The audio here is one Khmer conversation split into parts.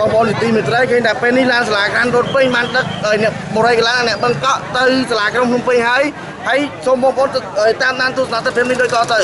បងប្អូននីតិមេត្រីឃើញថាពេលនេះឡានសាលាក្រានរត់ពេញបានដឹកឲ្យអ្នកបរិយាកន្លងអ្នកបឹងកក់ទៅសាលាក្រុងភ្នំពេញហើយហើយសូមបងប្អូនតាមដានទស្សនៈទស្សនវិជ្ជានេះដូចតទៅ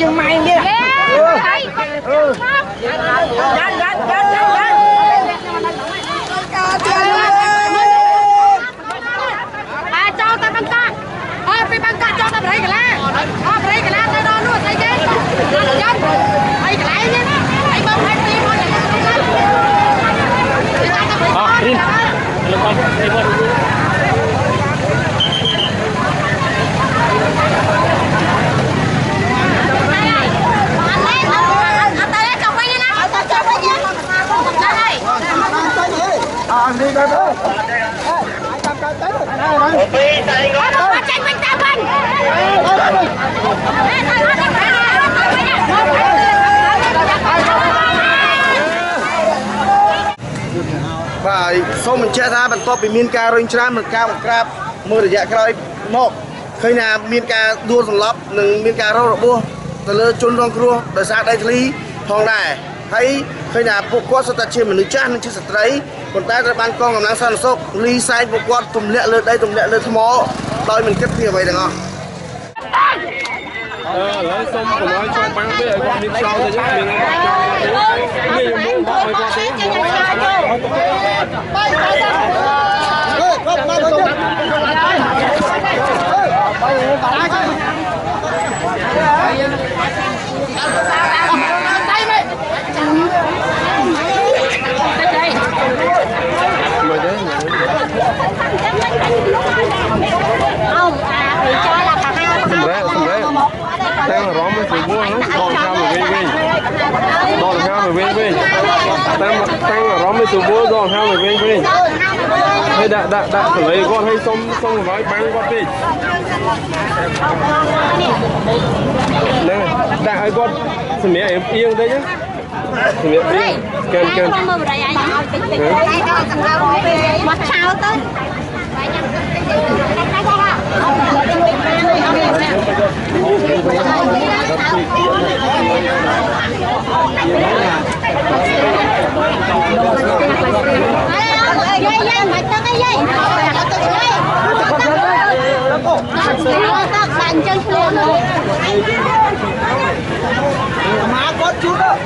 chân mày kia. Ừ. Ừ. Lên lên lên lên. À đi tới tới Nó có tranh quanh ta quanh Đây, đây, đây, đây, đây, đây. បាទសូមបញ្ជាក់ថាបន្ទាប់ពីមានការរុញច្រានមិនការបង្ក្រាបមួយរយៈក្រោយមកឃើញថាមានការដួលសន្លប់និងមានការរងរបួសទៅលើជនរងគ្រោះដោយសារដីធ្លីផងដែរហើយ ឃើញថាពួកគាត់សុទ្ធតែជាមនុស្សចាស់និងជាស្ត្រីប៉ុន្តែត្រូវបានកងកម្លាំងសន្តិសុខលីសែងពួកគាត់ទម្លាក់លើដីទម្លាក់លើថ្មដោយមិនគិតពីអ្វីទាំងអស់អឺឥឡូវសុំកុំឲ្យចូលបាំងពេកឲ្យគាត់មានខ្យល់ទៅយើងមានមានមកមកឲ្យគាត់ទេ មកទេ Không, à, thì cho là cả hai សម្រាប់សម្រាប់តែអារម្មណ៍មិនស្រួលហ្នឹងដកខាងមកវិញវិញដកខាងមកវិញវិញតាម តាំងអារម្មណ៍មិនស្រួលដកខាងមកវិញវិញហើយដាក់ដាក់ដាក់កន្លែងគាត់ឲ្យសុំសុំកុំឲ្យបាំងគាត់ពេកហ្នឹងដាក់ឲ្យគាត់សម្រាប់អៀងតិចណាសម្រាប់អៀងកើកើ Không mơ rồi anh nói tính tính Đây đó tầm đâu Mà sao tới Dây chú đâu